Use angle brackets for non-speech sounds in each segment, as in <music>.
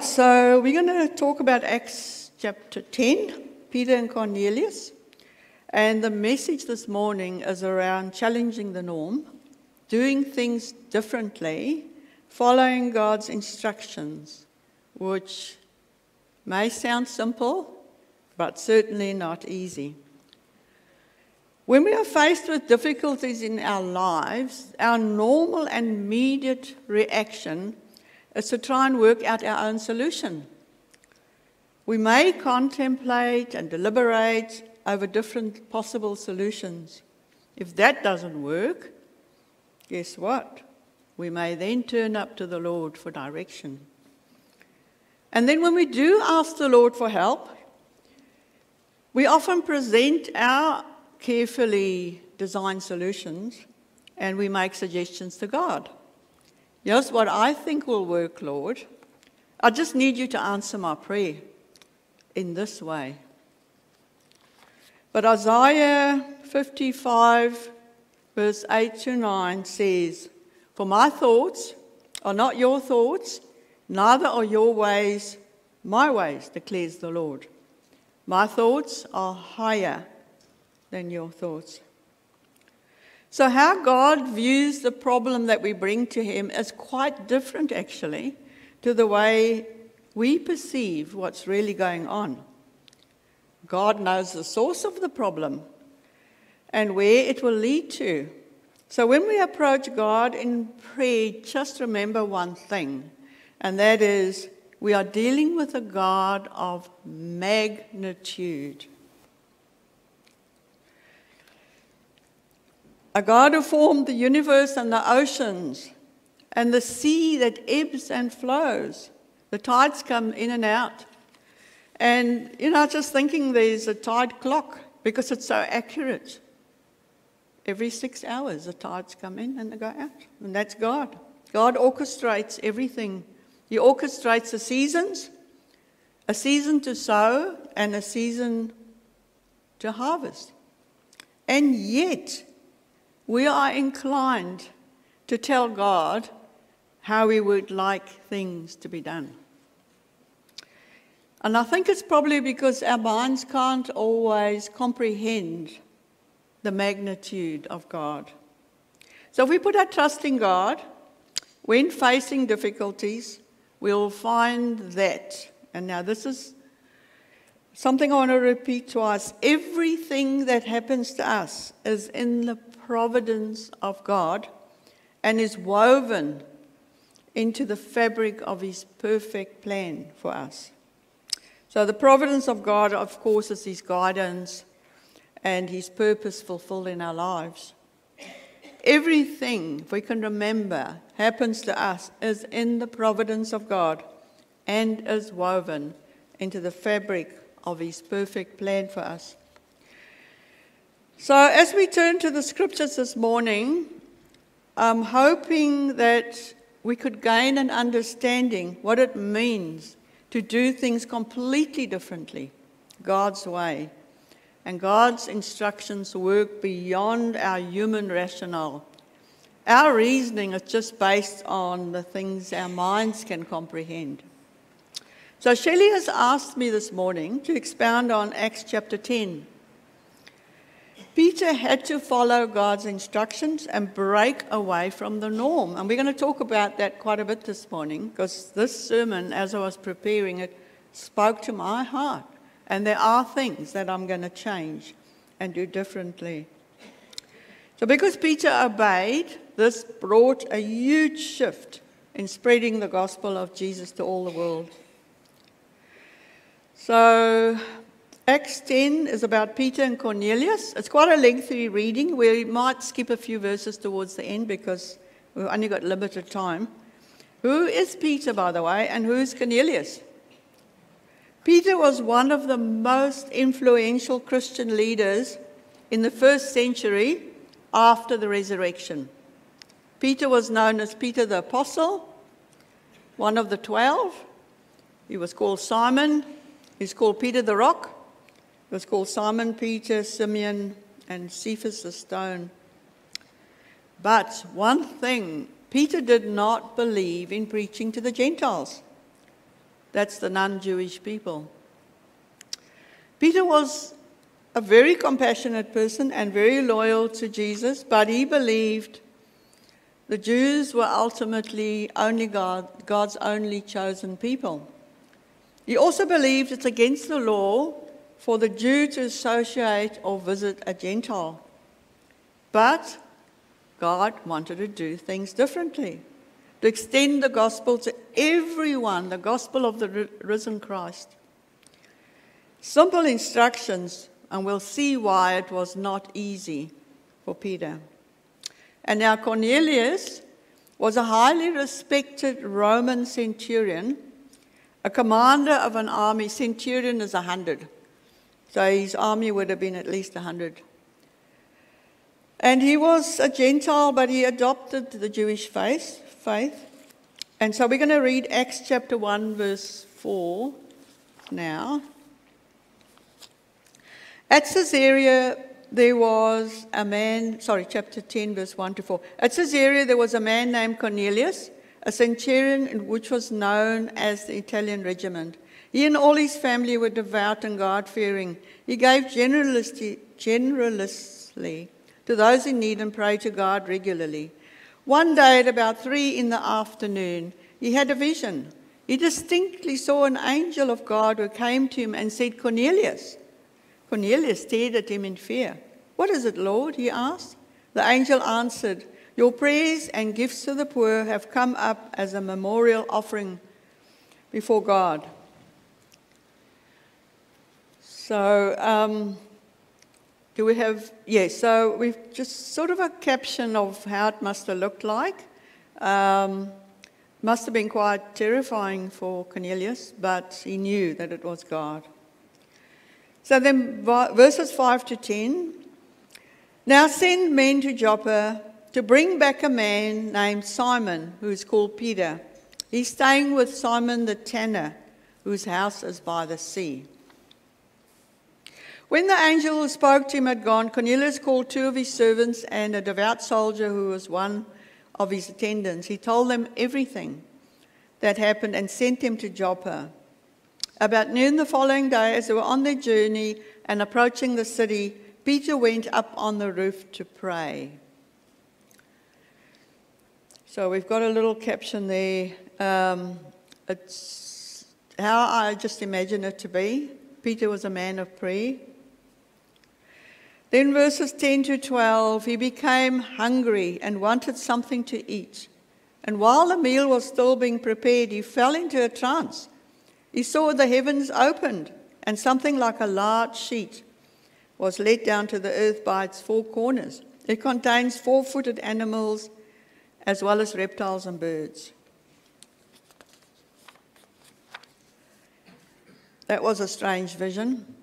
So we're going to talk about Acts chapter 10, Peter and Cornelius. And the message this morning is around challenging the norm, doing things differently, following God's instructions, which may sound simple, but certainly not easy. When we are faced with difficulties in our lives, our normal and immediate reaction is to try and work out our own solution. We may contemplate and deliberate over different possible solutions. If that doesn't work, guess what? We may then turn up to the Lord for direction. And then when we do ask the Lord for help, we often present our carefully designed solutions and we make suggestions to God. Here's what I think will work, Lord. I just need you to answer my prayer in this way. But Isaiah 55, verse 8 to 9 says, For my thoughts are not your thoughts, neither are your ways my ways, declares the Lord. My thoughts are higher than your thoughts. So, how God views the problem that we bring to Him is quite different, actually, to the way we perceive what's really going on. God knows the source of the problem and where it will lead to. So, when we approach God in prayer, just remember one thing, and that is we are dealing with a God of magnitude. A God who formed the universe and the oceans and the sea that ebbs and flows. The tides come in and out. And, you know, just thinking there's a tide clock because it's so accurate. Every six hours, the tides come in and they go out. And that's God. God orchestrates everything. He orchestrates the seasons a season to sow and a season to harvest. And yet, we are inclined to tell God how we would like things to be done. And I think it's probably because our minds can't always comprehend the magnitude of God. So if we put our trust in God, when facing difficulties, we'll find that. And now this is something I want to repeat to us. Everything that happens to us is in the providence of God and is woven into the fabric of His perfect plan for us. So, the providence of God, of course, is His guidance and His purpose fulfilled in our lives. Everything, we can remember, happens to us is in the providence of God and is woven into the fabric of His perfect plan for us. So, as we turn to the scriptures this morning, I'm hoping that we could gain an understanding what it means to do things completely differently, God's way. And God's instructions work beyond our human rationale. Our reasoning is just based on the things our minds can comprehend. So Shelley has asked me this morning to expound on Acts chapter 10. Peter had to follow God's instructions and break away from the norm. And we're going to talk about that quite a bit this morning because this sermon, as I was preparing it, spoke to my heart. And there are things that I'm going to change and do differently. So, because Peter obeyed, this brought a huge shift in spreading the gospel of Jesus to all the world. So, Acts 10 is about Peter and Cornelius. It's quite a lengthy reading. We might skip a few verses towards the end because we've only got limited time. Who is Peter, by the way, and who's Cornelius? Peter was one of the most influential Christian leaders in the first century after the resurrection. Peter was known as Peter the Apostle, one of the twelve. He was called Simon. He's called Peter the Rock. It was called Simon Peter, Simeon, and Cephas the Stone. But one thing, Peter did not believe in preaching to the Gentiles. That's the non Jewish people. Peter was a very compassionate person and very loyal to Jesus, but he believed the Jews were ultimately only God, God's only chosen people. He also believed it's against the law for the Jew to associate or visit a Gentile. But God wanted to do things differently, to extend the gospel to everyone, the gospel of the risen Christ. Simple instructions, and we'll see why it was not easy for Peter. And now Cornelius was a highly respected Roman centurion, a commander of an army. Centurion is a hundred. So his army would have been at least a hundred. And he was a Gentile, but he adopted the Jewish faith. faith. And so we're going to read Acts chapter 1, verse 4 now. At Caesarea, there was a man, sorry, chapter 10, verse 1 to 4. At Caesarea, there was a man named Cornelius, a centurion which was known as the Italian regiment. He and all his family were devout and God fearing. He gave generously, to those in need and prayed to God regularly. One day at about three in the afternoon, he had a vision. He distinctly saw an angel of God who came to him and said, Cornelius. Cornelius stared at him in fear. What is it, Lord? he asked. The angel answered, Your prayers and gifts to the poor have come up as a memorial offering before God. So, um, do we have, yes, so we've just sort of a caption of how it must have looked like. Um, must have been quite terrifying for Cornelius, but he knew that it was God. So then, verses 5 to 10. Now send men to Joppa to bring back a man named Simon, who is called Peter. He's staying with Simon the tanner, whose house is by the sea. When the angel who spoke to him had gone, Cornelius called two of his servants and a devout soldier who was one of his attendants. He told them everything that happened and sent them to Joppa. About noon the following day, as they were on their journey and approaching the city, Peter went up on the roof to pray. So we've got a little caption there. Um, it's how I just imagine it to be. Peter was a man of prayer. Then, verses 10 to 12, he became hungry and wanted something to eat. And while the meal was still being prepared, he fell into a trance. He saw the heavens opened, and something like a large sheet was let down to the earth by its four corners. It contains four footed animals as well as reptiles and birds. That was a strange vision.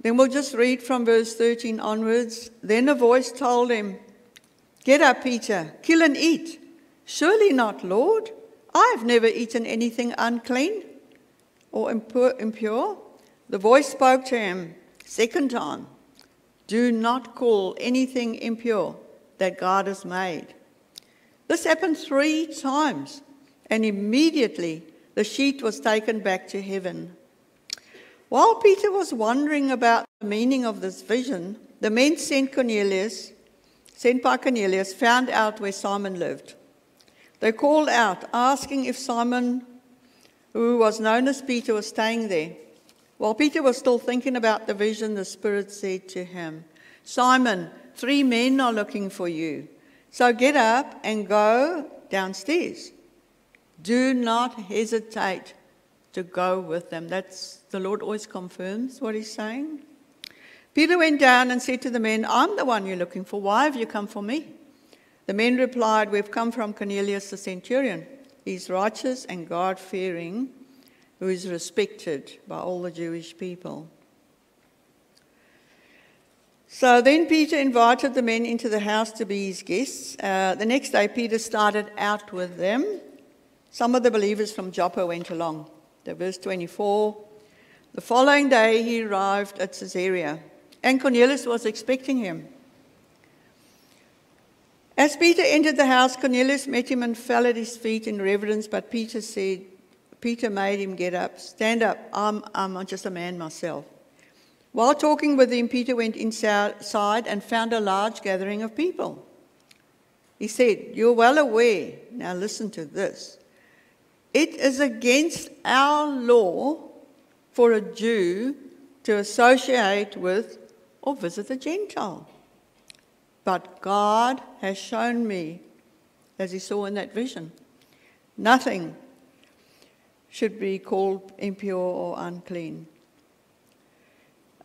Then we'll just read from verse 13 onwards. Then a voice told him, Get up, Peter, kill and eat. Surely not, Lord. I've never eaten anything unclean or impure. The voice spoke to him second time Do not call anything impure that God has made. This happened three times, and immediately the sheet was taken back to heaven. While Peter was wondering about the meaning of this vision, the men sent Cornelius, sent by Cornelius, found out where Simon lived. They called out, asking if Simon, who was known as Peter, was staying there. While Peter was still thinking about the vision, the Spirit said to him, Simon, three men are looking for you. So get up and go downstairs. Do not hesitate to go with them. That's the Lord always confirms what he's saying. Peter went down and said to the men, I'm the one you're looking for. Why have you come for me? The men replied, We've come from Cornelius the centurion. He's righteous and God fearing, who is respected by all the Jewish people. So then Peter invited the men into the house to be his guests. Uh, the next day, Peter started out with them. Some of the believers from Joppa went along. The verse 24. The following day, he arrived at Caesarea, and Cornelius was expecting him. As Peter entered the house, Cornelius met him and fell at his feet in reverence, but Peter said, Peter made him get up. Stand up. I'm, I'm just a man myself. While talking with him, Peter went inside and found a large gathering of people. He said, You're well aware. Now listen to this. It is against our law for a Jew to associate with or visit a Gentile. But God has shown me, as he saw in that vision, nothing should be called impure or unclean.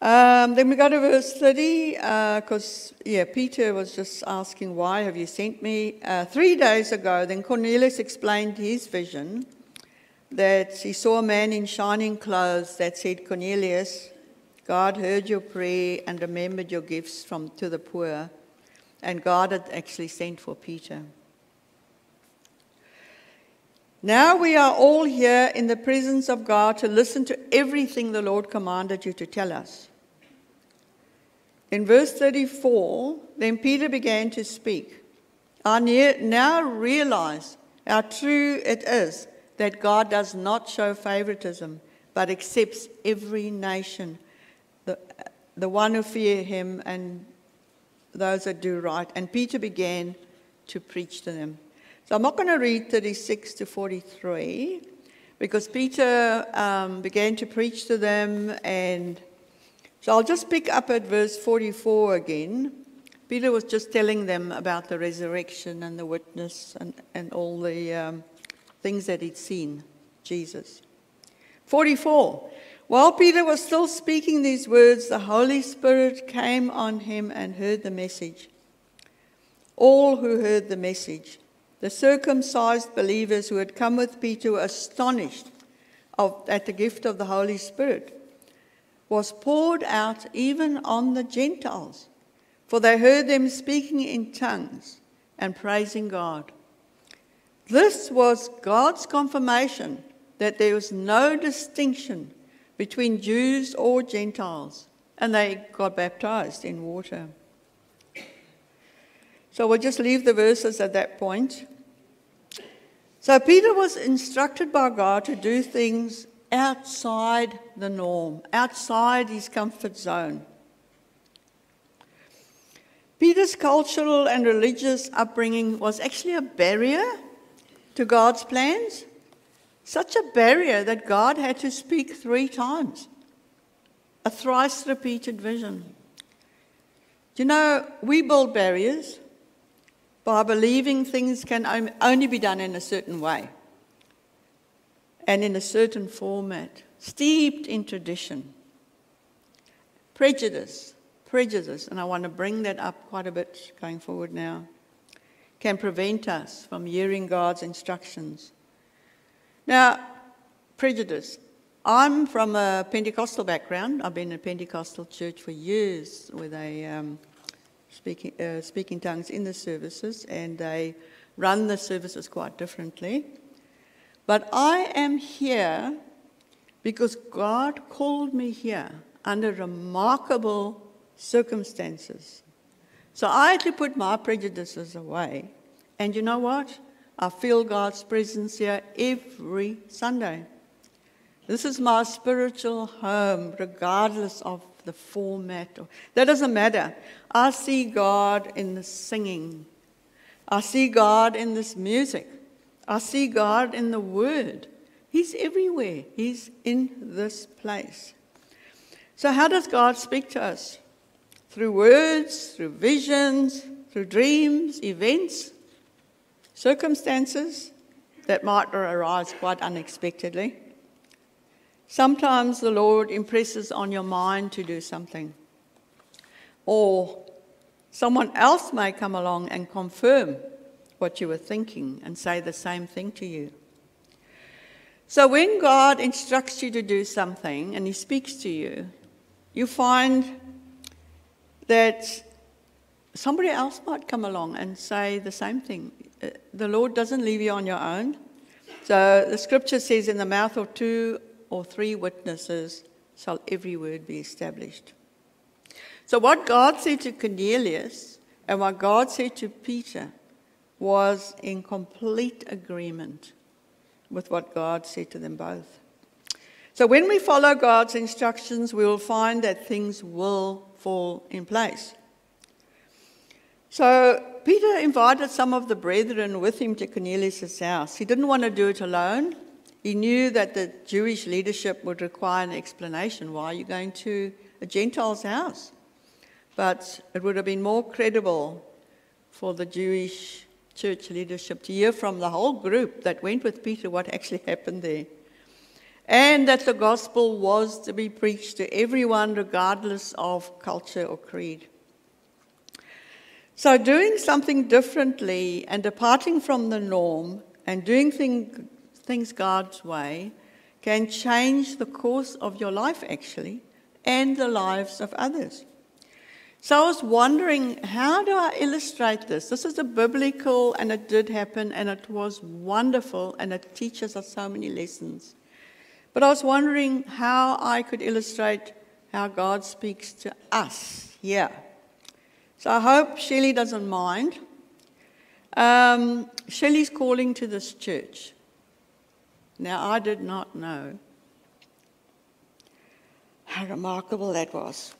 Um, then we go to verse 30, because, uh, yeah, Peter was just asking, Why have you sent me? Uh, three days ago, then Cornelius explained his vision that he saw a man in shining clothes that said, Cornelius, God heard your prayer and remembered your gifts from, to the poor, and God had actually sent for Peter. Now we are all here in the presence of God to listen to everything the Lord commanded you to tell us. In verse 34, then Peter began to speak. I now realize how true it is that God does not show favoritism, but accepts every nation, the, the one who fear him and those that do right. And Peter began to preach to them. So I'm not going to read 36 to 43 because Peter um, began to preach to them, and so I'll just pick up at verse 44 again. Peter was just telling them about the resurrection and the witness and, and all the um, things that he'd seen, Jesus. 44. While Peter was still speaking these words, the Holy Spirit came on him and heard the message. All who heard the message the circumcised believers who had come with Peter were astonished of, at the gift of the Holy Spirit was poured out even on the Gentiles, for they heard them speaking in tongues and praising God. This was God's confirmation that there was no distinction between Jews or Gentiles, and they got baptized in water. So we'll just leave the verses at that point. So Peter was instructed by God to do things outside the norm, outside his comfort zone. Peter's cultural and religious upbringing was actually a barrier to God's plans. Such a barrier that God had to speak three times. A thrice repeated vision. You know, we build barriers by believing things can only be done in a certain way and in a certain format, steeped in tradition. Prejudice, prejudice, and I want to bring that up quite a bit going forward now, can prevent us from hearing God's instructions. Now, prejudice. I'm from a Pentecostal background. I've been in a Pentecostal church for years where they um, speaking, uh, speaking tongues in the services, and they run the services quite differently. But I am here because God called me here under remarkable circumstances. So I had to put my prejudices away. And you know what? I feel God's presence here every Sunday. This is my spiritual home, regardless of the format. That doesn't matter. I see God in the singing. I see God in this music. I see God in the Word. He's everywhere. He's in this place. So, how does God speak to us? Through words, through visions, through dreams, events, circumstances that might arise quite unexpectedly. Sometimes the Lord impresses on your mind to do something. Or someone else may come along and confirm what you were thinking and say the same thing to you. So when God instructs you to do something and He speaks to you, you find that somebody else might come along and say the same thing. Uh, the Lord doesn't leave you on your own. So the scripture says, in the mouth of two or three witnesses shall every word be established. So, what God said to Cornelius and what God said to Peter was in complete agreement with what God said to them both. So when we follow God's instructions, we will find that things will fall in place. So Peter invited some of the brethren with him to Cornelius' house. He didn't want to do it alone. He knew that the Jewish leadership would require an explanation. Why are you going to a Gentile's house? But it would have been more credible for the Jewish church leadership to hear from the whole group that went with Peter what actually happened there and that the gospel was to be preached to everyone, regardless of culture or creed. So, doing something differently and departing from the norm and doing thing, things God's way can change the course of your life, actually, and the lives of others. So, I was wondering, how do I illustrate this? This is a biblical, and it did happen, and it was wonderful, and it teaches us so many lessons. But I was wondering how I could illustrate how God speaks to us here. So I hope Shelley doesn't mind. Um, Shelley's calling to this church. Now, I did not know how remarkable that was.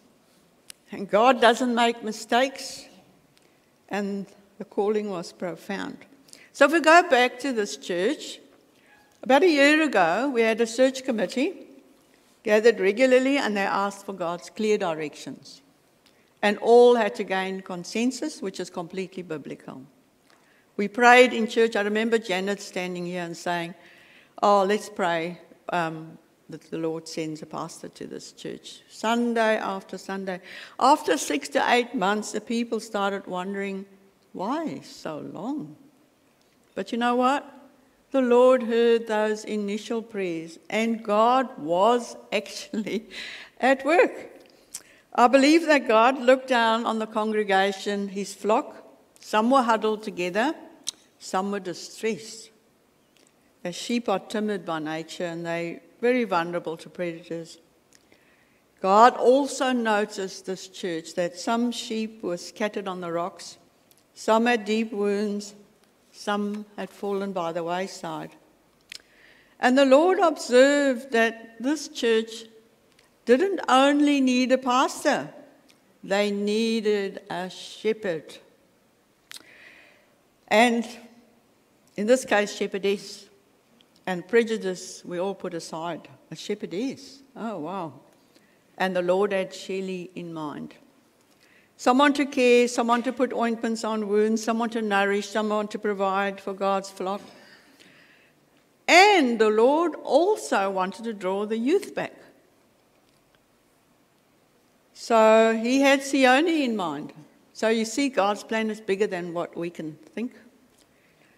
And God doesn't make mistakes, and the calling was profound. So, if we go back to this church, about a year ago, we had a search committee gathered regularly and they asked for God's clear directions. And all had to gain consensus, which is completely biblical. We prayed in church. I remember Janet standing here and saying, Oh, let's pray um, that the Lord sends a pastor to this church. Sunday after Sunday. After six to eight months, the people started wondering, Why so long? But you know what? The Lord heard those initial prayers, and God was actually <laughs> at work. I believe that God looked down on the congregation, his flock. Some were huddled together, some were distressed. The sheep are timid by nature and they're very vulnerable to predators. God also noticed this church that some sheep were scattered on the rocks, some had deep wounds, some had fallen by the wayside. And the Lord observed that this church didn't only need a pastor, they needed a shepherd. And in this case, shepherdess. And prejudice we all put aside. A shepherdess. Oh, wow. And the Lord had Shelley in mind. Someone to care, someone to put ointments on wounds, someone to nourish, someone to provide for God's flock. And the Lord also wanted to draw the youth back. So he had Sione in mind. So you see, God's plan is bigger than what we can think.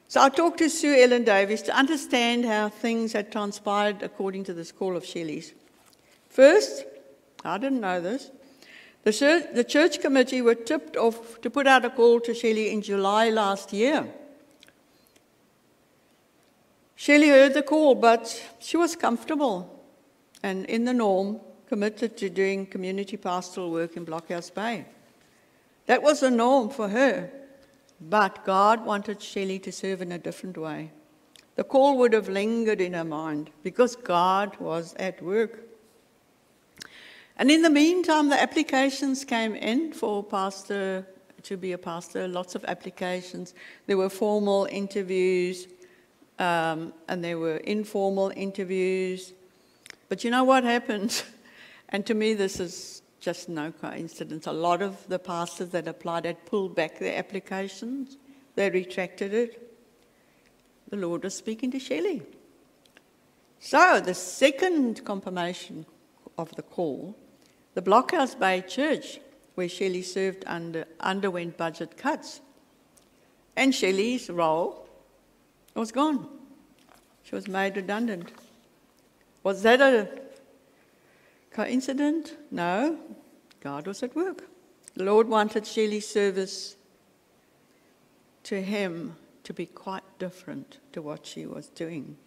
So I talked to Sue Ellen Davis to understand how things had transpired according to this call of Shelley's. First, I didn't know this. The church, the church committee were tipped off to put out a call to Shelley in July last year. Shelley heard the call, but she was comfortable and in the norm committed to doing community pastoral work in Blockhouse Bay. That was the norm for her, but God wanted Shelley to serve in a different way. The call would have lingered in her mind because God was at work. And in the meantime, the applications came in for pastor to be a pastor, lots of applications. There were formal interviews um, and there were informal interviews. But you know what happened? <laughs> and to me, this is just no coincidence. A lot of the pastors that applied had pulled back their applications, they retracted it. The Lord was speaking to Shelley. So, the second confirmation of the call the Blockhouse Bay Church, where Shelley served under, underwent budget cuts. And Shelley's role was gone. She was made redundant. Was that a coincidence? No. God was at work. The Lord wanted Shelley's service to him to be quite different to what she was doing.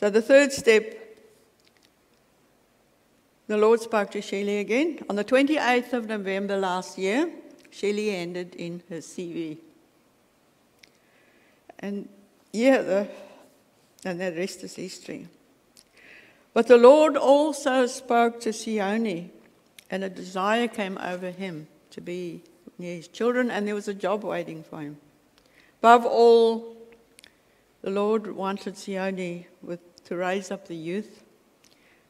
So the third step the Lord spoke to Shelley again. On the 28th of November last year, Shelley handed in her CV. And yeah, the, and the rest is history. But the Lord also spoke to Sioni, and a desire came over him to be near his children, and there was a job waiting for him. Above all, the Lord wanted Sioni with, to raise up the youth,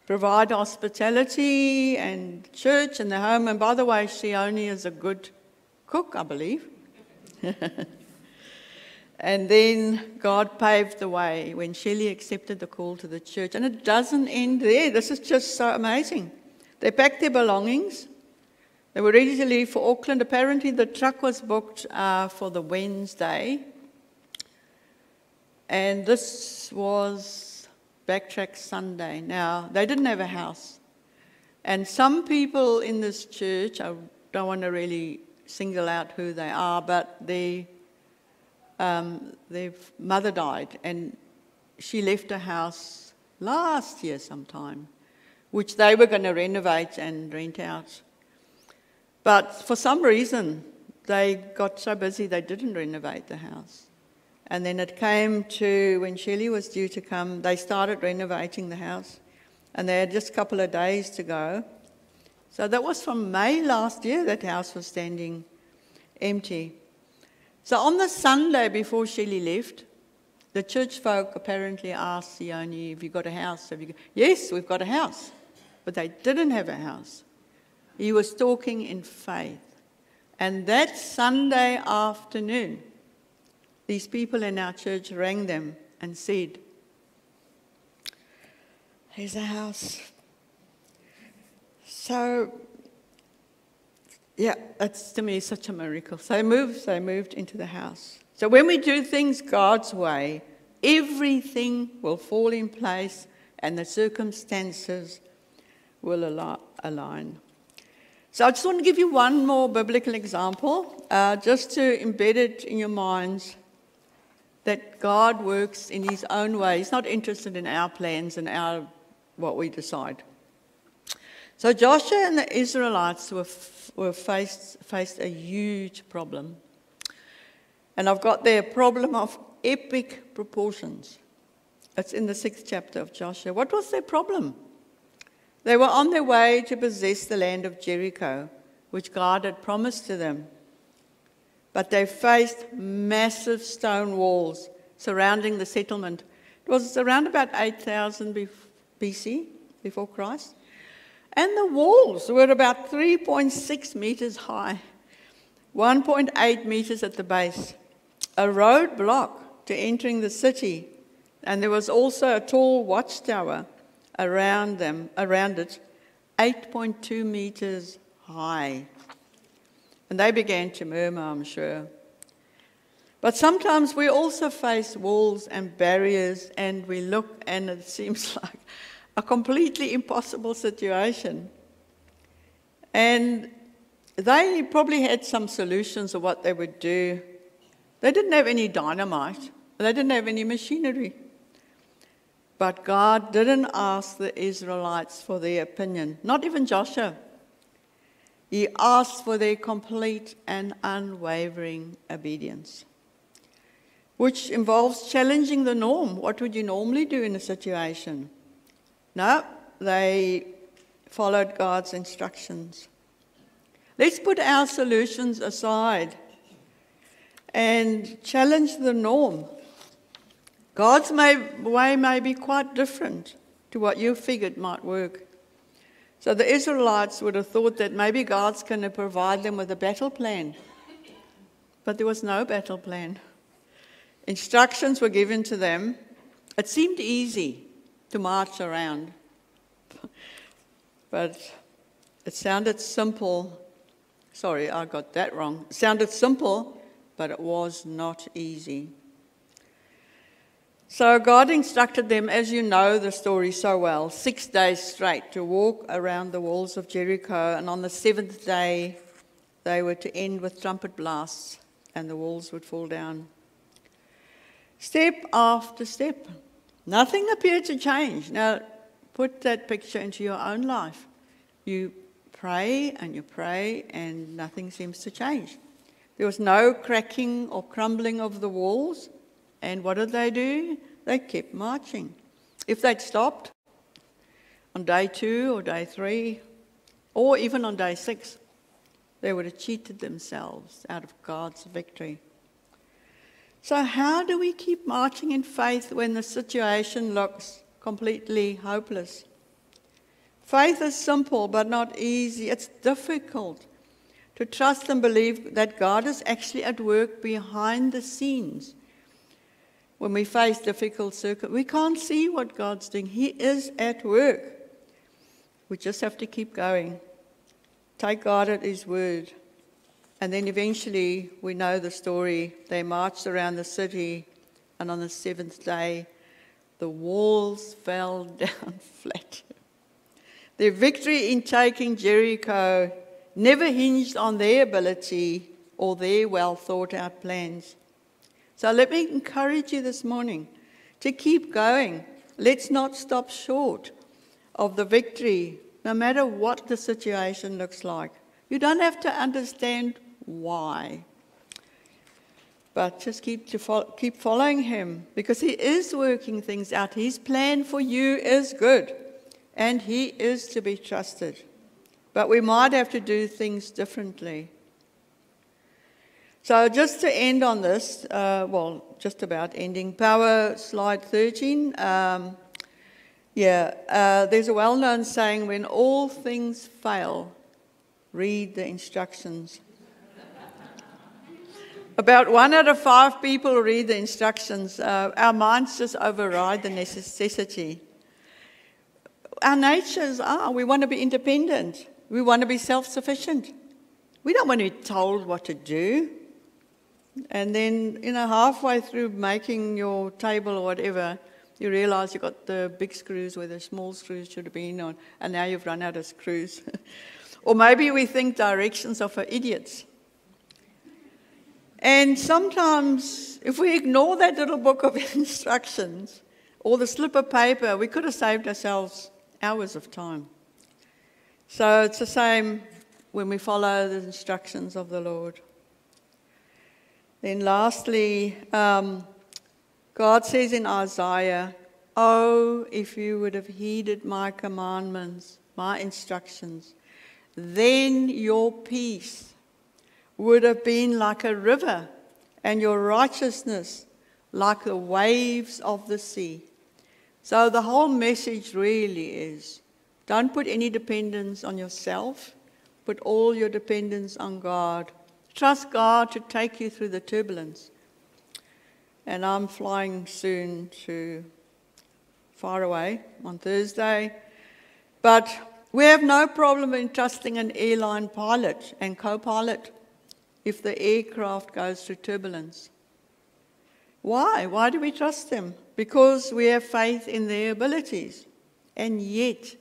provide hospitality and church and the home. And by the way, Sione is a good cook, I believe. <laughs> And then God paved the way when Shelley accepted the call to the church. And it doesn't end there. This is just so amazing. They packed their belongings. They were ready to leave for Auckland. Apparently, the truck was booked uh, for the Wednesday. And this was backtrack Sunday. Now, they didn't have a house. And some people in this church, I don't want to really single out who they are, but they um, their mother died, and she left a house last year sometime, which they were going to renovate and rent out. But for some reason, they got so busy they didn't renovate the house. And then it came to when Shelley was due to come, they started renovating the house. And they had just a couple of days to go. So that was from May last year that house was standing empty. So on the Sunday before Shelley left, the church folk apparently asked Sioni, Have you got a house? Have you got... Yes, we've got a house. But they didn't have a house. He was talking in faith. And that Sunday afternoon, these people in our church rang them and said, Here's a house. So yeah, that's to me such a miracle. So they moved, they moved into the house. So when we do things God's way, everything will fall in place and the circumstances will align. So I just want to give you one more biblical example, uh, just to embed it in your minds that God works in His own way. He's not interested in our plans and our what we decide. So Joshua and the Israelites were were faced, faced a huge problem. And I've got there a problem of epic proportions. It's in the sixth chapter of Joshua. What was their problem? They were on their way to possess the land of Jericho, which God had promised to them. But they faced massive stone walls surrounding the settlement. It was around about 8000 BC, before Christ. And the walls were about 3.6 meters high, 1.8 meters at the base, a roadblock to entering the city. And there was also a tall watchtower around them, around it, 8.2 meters high. And they began to murmur, I'm sure. But sometimes we also face walls and barriers, and we look and it seems <laughs> like a completely impossible situation. And they probably had some solutions of what they would do. They didn't have any dynamite, they didn't have any machinery. But God didn't ask the Israelites for their opinion, not even Joshua. He asked for their complete and unwavering obedience, which involves challenging the norm. What would you normally do in a situation? No, they followed God's instructions. Let's put our solutions aside and challenge the norm. God's may, way may be quite different to what you figured might work. So the Israelites would have thought that maybe God's going to provide them with a battle plan. But there was no battle plan. Instructions were given to them. It seemed easy to march around. but it sounded simple. Sorry, I got that wrong. It sounded simple, but it was not easy. So God instructed them, as you know the story so well, six days straight to walk around the walls of Jericho, and on the seventh day they were to end with trumpet blasts, and the walls would fall down. Step after step, Nothing appeared to change. Now, put that picture into your own life. You pray and you pray, and nothing seems to change. There was no cracking or crumbling of the walls, And what did they do? They kept marching. If they'd stopped on day two or day three, or even on day six, they would have cheated themselves out of God's victory. So, how do we keep marching in faith when the situation looks completely hopeless? Faith is simple but not easy. It's difficult to trust and believe that God is actually at work behind the scenes. When we face difficult circumstances, we can't see what God's doing. He is at work. We just have to keep going. Take God at His word. And then eventually, we know the story. They marched around the city, and on the seventh day, the walls fell <laughs> down flat. Their victory in taking Jericho never hinged on their ability or their well thought out plans. So let me encourage you this morning to keep going. Let's not stop short of the victory, no matter what the situation looks like. You don't have to understand why. But just keep, to fo- keep following him because he is working things out. His plan for you is good and he is to be trusted. But we might have to do things differently. So, just to end on this, uh, well, just about ending, power slide 13. Um, yeah, uh, there's a well known saying when all things fail, read the instructions. About one out of five people read the instructions. Uh, our minds just override the necessity. Our natures are we want to be independent, we want to be self sufficient. We don't want to be told what to do. And then, you know, halfway through making your table or whatever, you realize you've got the big screws where the small screws should have been on, and now you've run out of screws. <laughs> or maybe we think directions are for idiots. And sometimes, if we ignore that little book of <laughs> instructions or the slip of paper, we could have saved ourselves hours of time. So it's the same when we follow the instructions of the Lord. Then, lastly, um, God says in Isaiah, Oh, if you would have heeded my commandments, my instructions, then your peace would have been like a river, and your righteousness like the waves of the sea. So the whole message really is don't put any dependence on yourself, put all your dependence on God. Trust God to take you through the turbulence. And I'm flying soon to far away on Thursday. But we have no problem in trusting an airline pilot and co pilot if the aircraft goes through turbulence. Why? Why do we trust them? Because we have faith in their abilities. And yet,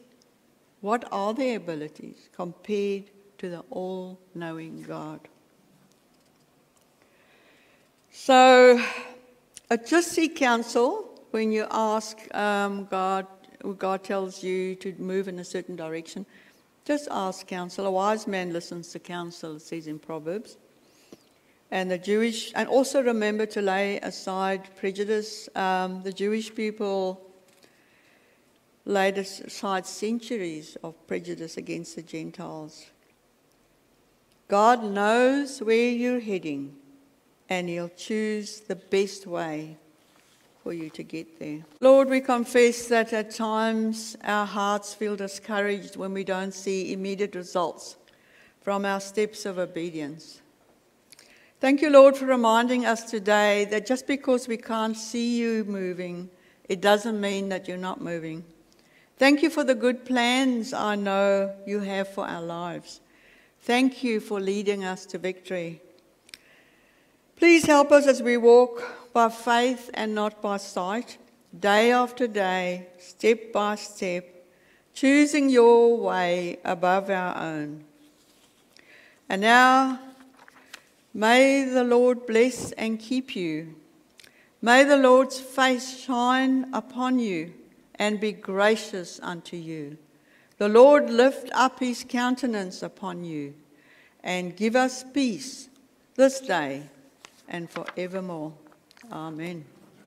what are their abilities compared to the all knowing God? So, just seek counsel when you ask um, God, God tells you to move in a certain direction. Just ask counsel. A wise man listens to counsel, it says in Proverbs and the Jewish, and also remember to lay aside prejudice. Um, the Jewish people laid aside centuries of prejudice against the Gentiles. God knows where you're heading, and He'll choose the best way for you to get there. Lord, we confess that at times our hearts feel discouraged when we don't see immediate results from our steps of obedience. Thank you, Lord, for reminding us today that just because we can't see you moving, it doesn't mean that you're not moving. Thank you for the good plans I know you have for our lives. Thank you for leading us to victory. Please help us as we walk by faith and not by sight, day after day, step by step, choosing your way above our own. And now, May the Lord bless and keep you. May the Lord's face shine upon you and be gracious unto you. The Lord lift up his countenance upon you and give us peace this day and forevermore. Amen.